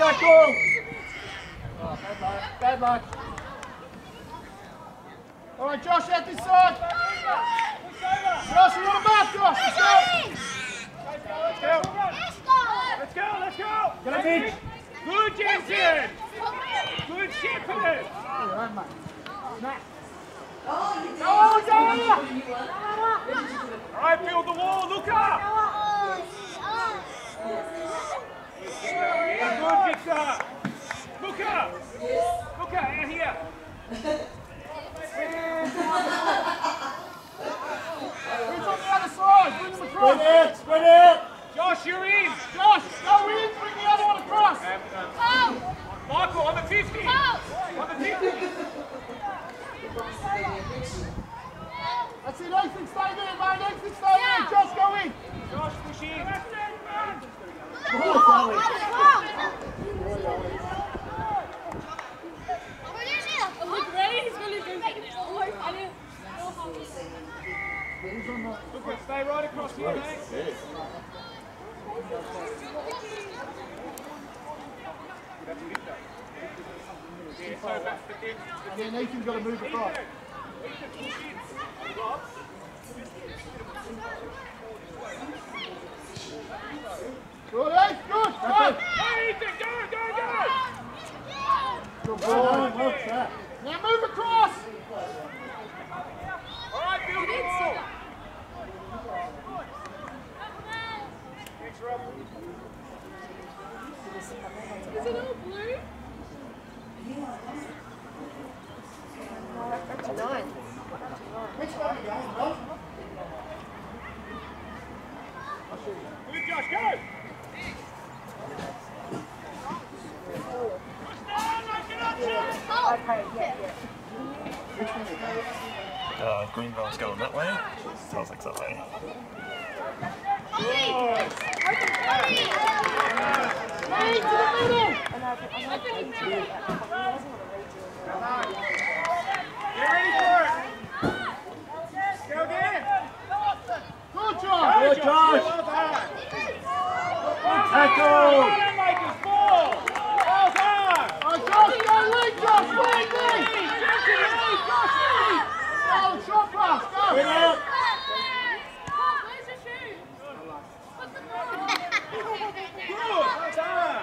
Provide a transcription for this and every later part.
tackle. Oh, bad luck, bad luck. All right, Josh, out this side. Josh, you want a mark, Josh. Let's go. Let's go. Let's go, let's go. A big. Good, Jensen. Good shepherd. Oh, yeah. All right, build the wall. Look up. Good, Look up, out here. Who's on the other side? Bring them across. Spread out, spread out. Josh, you're in. Josh, go in. Bring the other one across. Michael, on the 50. On the 50. That's it, Nathan, stay there, mate. Nathan, stay yeah. there. Josh, go in. Josh, push in. Look, at stay right across here, mate. Yeah, so back to the And then Nathan's got to move across. Good, eh? Good. Good. Hey, Ethan, go, go, go! Now move across. All right, Rob. Is it all blue? Uh, Greenvale's going that way. Sounds like that way. Get ready! Go done! Tackle. Makers ball! Well done! All right, Josh, go lead, Josh. Lead, lead. Lead, Josh, lead. Oh, short pass. Go. Spread out. Where's your shoe? Good! Well done!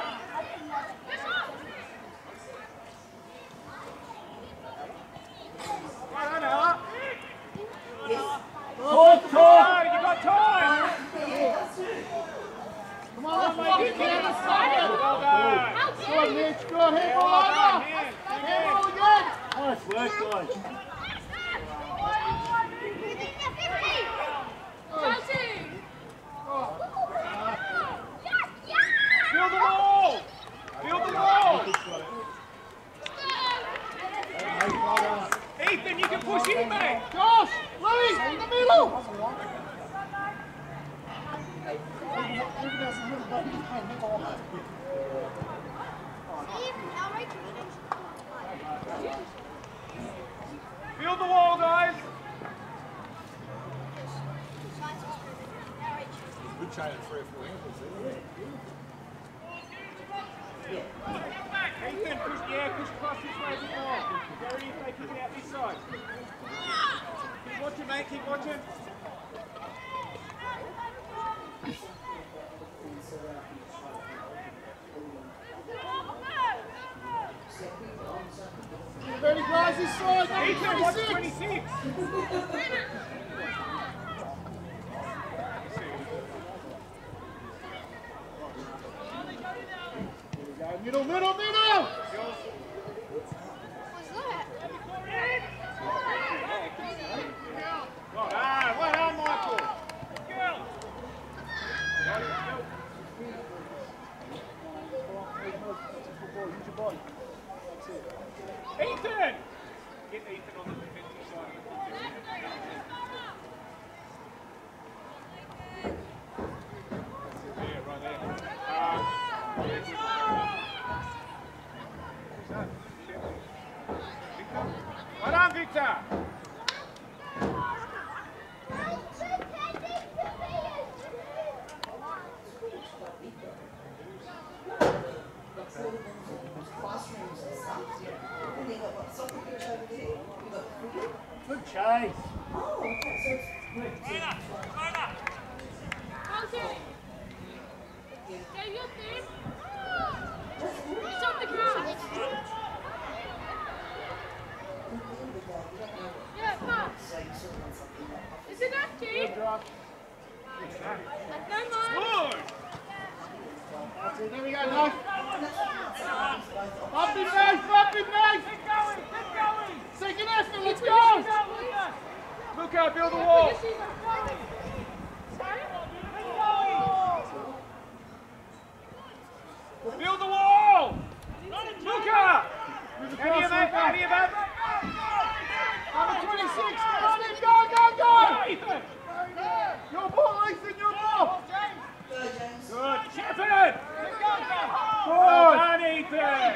Well done, Ella! Talk, talk. Oh, you got time! Come on, let's make it. Get on the side. Well done! Good, Mitch. Good. Handball over. Man, Handball again. Nice work, guys. You can push in, mate! Josh, middle. Build the wall, guys! Ethan, push, yeah, push across this way a bit more. Gary, if they kick it out this side. Keep watching, mate, keep watching. Ready, guys, this side. Number Ethan, watch 26. Middle, middle, middle. Well done, well done, Michael. Ethan! Get Ethan on the defensive side. Yeah, right there. Uh, who's that? Victor? Well done, Victor! Space. Chelsea. Get your thing. It's on the ground. Yeah, pass. Is it empty? Never mind. Good. That's it, there we go, guys. Up in knife, up in knife. Keep going, keep going. Second effort, let's go. Luca, build the wall. Build the wall. Luca. Out of mate, out of mate. Number 26, come on in, go, go, go. Your ball, Ethan, your ball. Good. Shepard. Good. Ethan.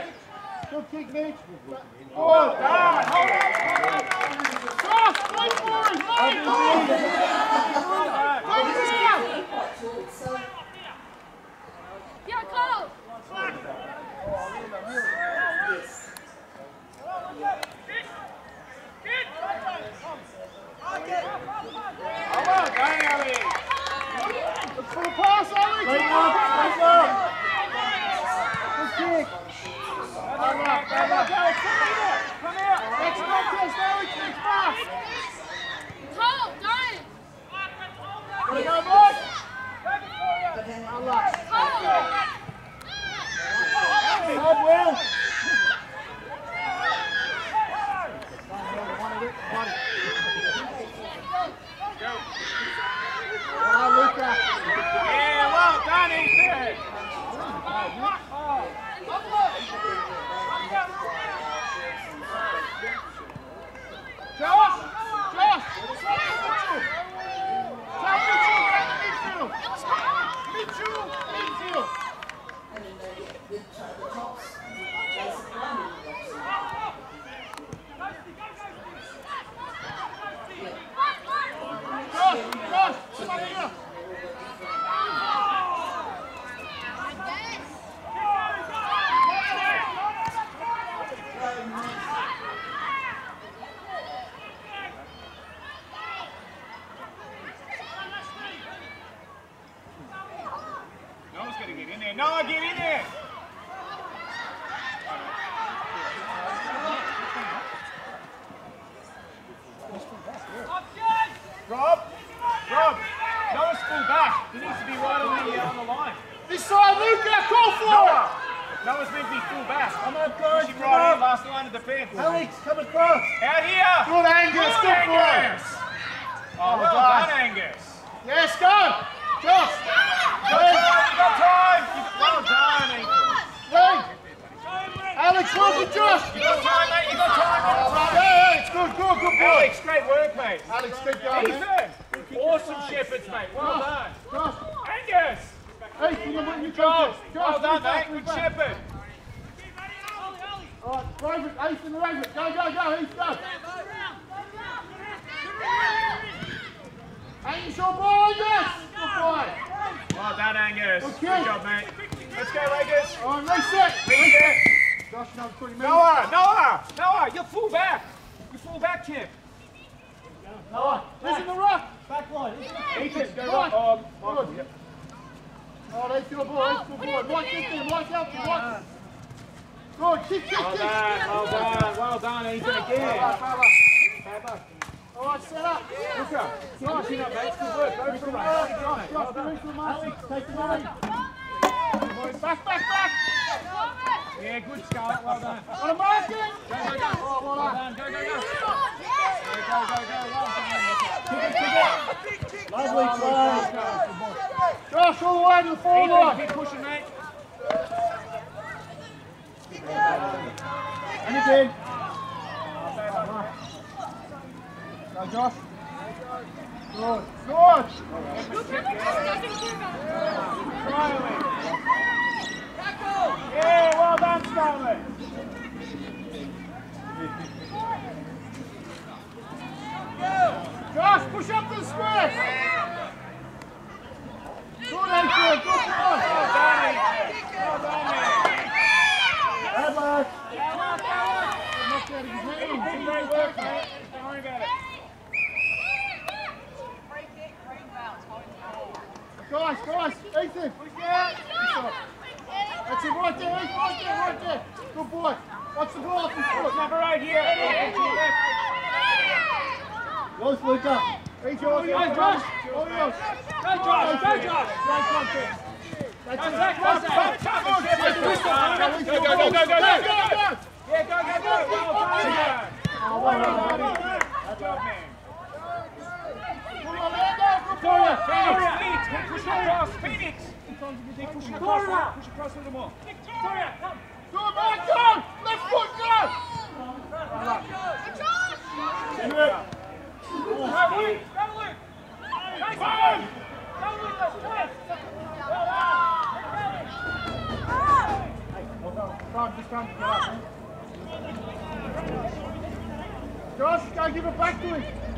Good kick, Mitch. Well done. Hold on. Him, wait. Well done. Wait for him. Yeah, Cole. Oh, well done, Ali. Look for the pass, Alex. Straight up, straight up. Good kick. Come on, come on, go. Come here. Next contest, Alex, next pass. Cole, don't. Gotta go, boys. Cole. Sub Will. Well done, Luca. Yeah, well done, Ethan. Josh, Josh. Mitchell. Tell Mitchell, get the midfield. Mitchell, midfield. Josh, Josh, come here. Noah's gonna get in there. Noah, get in there. Rob, Rob, Noah's full back. He needs to be right on the, uh, on the line. This side, Luca, call for it. Noah's meant to be full back. On, Push guys, come right in, last line of defence. Alex, come across. Out here. Good Angus, Good, good boy. Angus. Oh, well done. done, Angus. Yes, go. Josh. You got time, you got time. You- Well done, Angus. Lee. Alex, look at Josh. You got time, mate. You got time. Yeah, Alex, good, good, good boy. Alex, great work, mate. Alex, keep going, awesome shepherds, mate. Well done. Josh, Angus, Ethan, you're winning your boy. Well Angus. Okay. Good job, mate. Let's go, Angus. All right, reset. Reset. Josh, another 20 minutes. Noah, Noah, Noah, you're full back. You're full back, champ. Noah, listen the rock. Back line. Ethan, go um, Right. right. Oh, Michael, Good. yep. Oh, that's your boy, that's your boy. Watch this thing, watch out, watch. Good, kick, kick, kick. well done, well done, Ethan again. All right, set up. Look up. Finishing up, mate. Good work. Go for the All Josh, Josh, the reason I'm take the money. Back, back, back. Yeah, good, Scarlett. Well done. On a marking. Go, go, go. Oh, well Well done. done. Go, go, go. Go, go, go. Kick it, kick it. Lovely play. Josh, all the way to the forward keep pushing, mate. And again. Go, Josh. Good. Good. Yeah, well done, Scarlett. Josh, push up to the square. Good, Adrian. Good boy. Well done, Ethan. Well done, man. Bad luck. Knocked out of his Ethan, hand. great work, mate. Don't worry about it. Right, right there, right there. Good boy. Watch the ball off his foot. Number right here. Left. Go, Splitter. Hey, Josh. Go, Josh. Oh. Go, Josh. Go, Josh. Right contact. That's it. Go, Zach. Stop, stop. Go, go, go, go, go, go, go. Yeah, go, go, go. Well done. Good job, man. Come on, Lando. Good boy. Phoenix, Phoenix, push across, Phoenix. Keep pushing across, push across with them all. Good man, go. Left foot, go. Go, Luke. Go, Luke. Nice one. Go, Luke. Let's play. Come, just come. Get Josh, go give it back to him.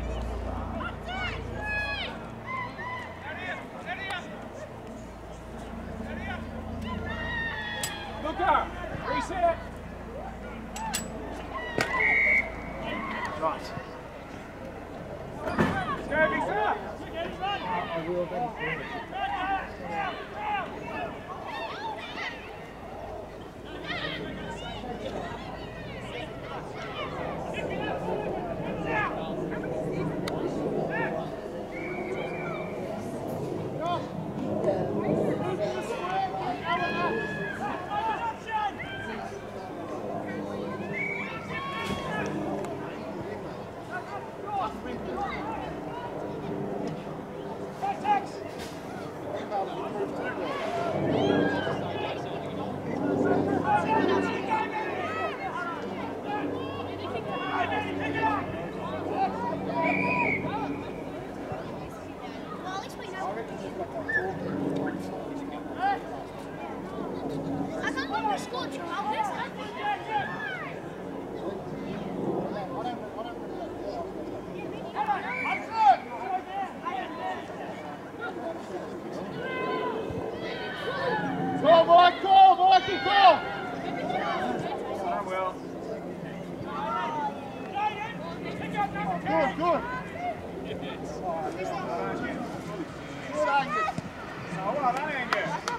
Good, good. Angus.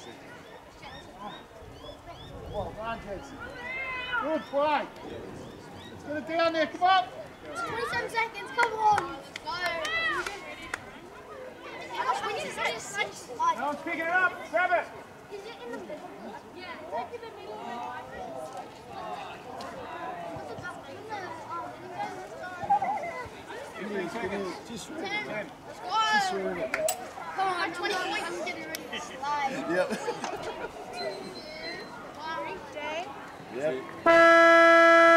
Go, Jensen. Well done, Good play. Let's get it down there, come on. 27 seconds, come on. Go. How much wins is this? No one's picking it up. Grab it. Is it in the middle? Yeah, it's in the middle. Just go. Come on, 20 points. I'm getting ready to slide. Yep. One, day. Yep.